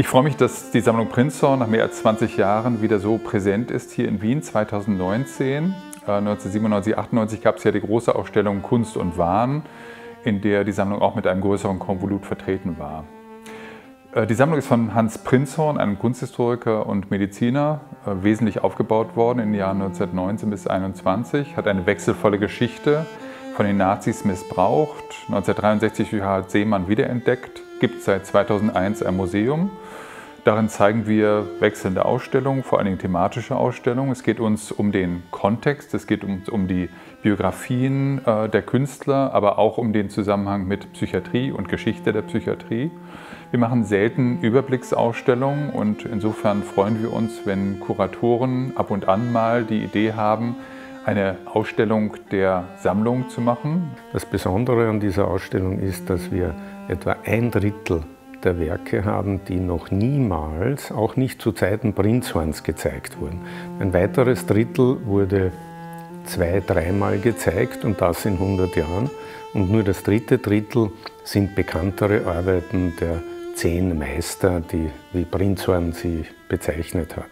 Ich freue mich, dass die Sammlung Prinzhorn nach mehr als 20 Jahren wieder so präsent ist hier in Wien 2019. 1997, 98 gab es ja die große Ausstellung Kunst und Wahn, in der die Sammlung auch mit einem größeren Konvolut vertreten war. Äh, die Sammlung ist von Hans Prinzhorn, einem Kunsthistoriker und Mediziner, äh, wesentlich aufgebaut worden in den Jahren 1919 bis 1921, hat eine wechselvolle Geschichte, von den Nazis missbraucht, 1963 durch Harald Seemann wiederentdeckt, gibt seit 2001 ein Museum. Darin zeigen wir wechselnde Ausstellungen, vor allen Dingen thematische Ausstellungen. Es geht uns um den Kontext, es geht uns um die Biografien äh, der Künstler, aber auch um den Zusammenhang mit Psychiatrie und Geschichte der Psychiatrie. Wir machen selten Überblicksausstellungen und insofern freuen wir uns, wenn Kuratoren ab und an mal die Idee haben, eine Ausstellung der Sammlung zu machen. Das Besondere an dieser Ausstellung ist, dass wir etwa ein Drittel der Werke haben, die noch niemals, auch nicht zu Zeiten Prinzhorns, gezeigt wurden. Ein weiteres Drittel wurde zwei, dreimal gezeigt und das in 100 Jahren. Und nur das dritte Drittel sind bekanntere Arbeiten der zehn Meister, die, wie Prinzhorn sie bezeichnet hat.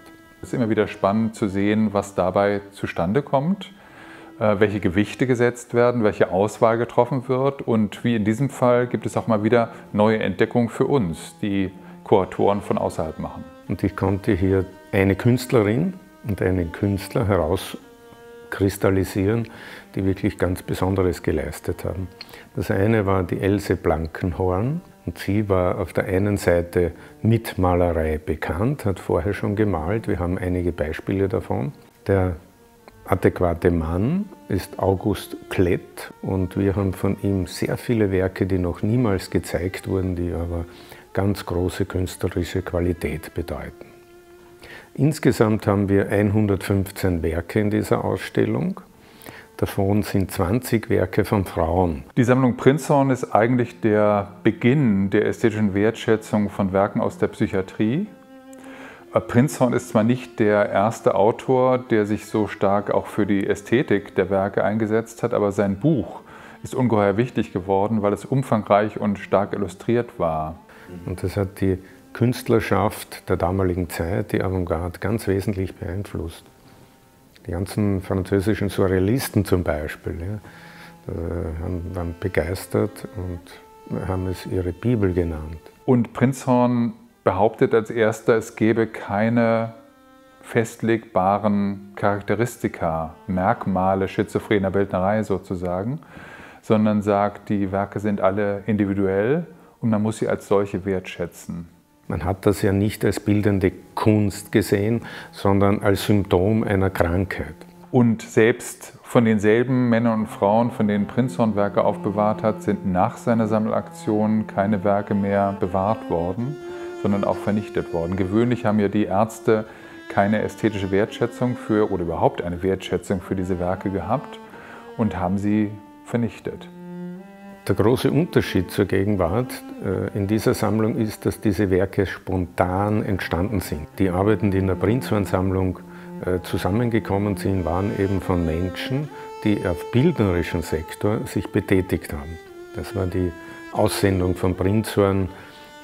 Es ist immer wieder spannend zu sehen, was dabei zustande kommt, welche Gewichte gesetzt werden, welche Auswahl getroffen wird und wie in diesem Fall gibt es auch mal wieder neue Entdeckungen für uns, die Kuratoren von außerhalb machen. Und ich konnte hier eine Künstlerin und einen Künstler herauskristallisieren, die wirklich ganz Besonderes geleistet haben. Das eine war die Else Blankenhorn, und sie war auf der einen Seite mit Malerei bekannt, hat vorher schon gemalt. Wir haben einige Beispiele davon. Der adäquate Mann ist August Klett und wir haben von ihm sehr viele Werke, die noch niemals gezeigt wurden, die aber ganz große künstlerische Qualität bedeuten. Insgesamt haben wir 115 Werke in dieser Ausstellung. Davon sind 20 Werke von Frauen. Die Sammlung Prinzhorn ist eigentlich der Beginn der ästhetischen Wertschätzung von Werken aus der Psychiatrie. Äh, Prinzhorn ist zwar nicht der erste Autor, der sich so stark auch für die Ästhetik der Werke eingesetzt hat, aber sein Buch ist ungeheuer wichtig geworden, weil es umfangreich und stark illustriert war. Und das hat die Künstlerschaft der damaligen Zeit, die Avantgarde, ganz wesentlich beeinflusst. Die ganzen französischen Surrealisten zum Beispiel ja, waren begeistert und haben es ihre Bibel genannt. Und Prinzhorn behauptet als erster, es gebe keine festlegbaren Charakteristika, Merkmale schizophrener Bildnerei sozusagen, sondern sagt, die Werke sind alle individuell und man muss sie als solche wertschätzen. Man hat das ja nicht als bildende Kunst gesehen, sondern als Symptom einer Krankheit. Und selbst von denselben Männern und Frauen, von denen Prinzhorn Werke aufbewahrt hat, sind nach seiner Sammelaktion keine Werke mehr bewahrt worden, sondern auch vernichtet worden. Gewöhnlich haben ja die Ärzte keine ästhetische Wertschätzung für oder überhaupt eine Wertschätzung für diese Werke gehabt und haben sie vernichtet. Der große Unterschied zur Gegenwart äh, in dieser Sammlung ist, dass diese Werke spontan entstanden sind. Die Arbeiten, die in der Prinzhorn-Sammlung äh, zusammengekommen sind, waren eben von Menschen, die auf bildnerischen Sektor sich betätigt haben. Das war die Aussendung von Prinzhorn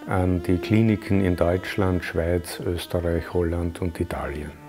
an die Kliniken in Deutschland, Schweiz, Österreich, Holland und Italien.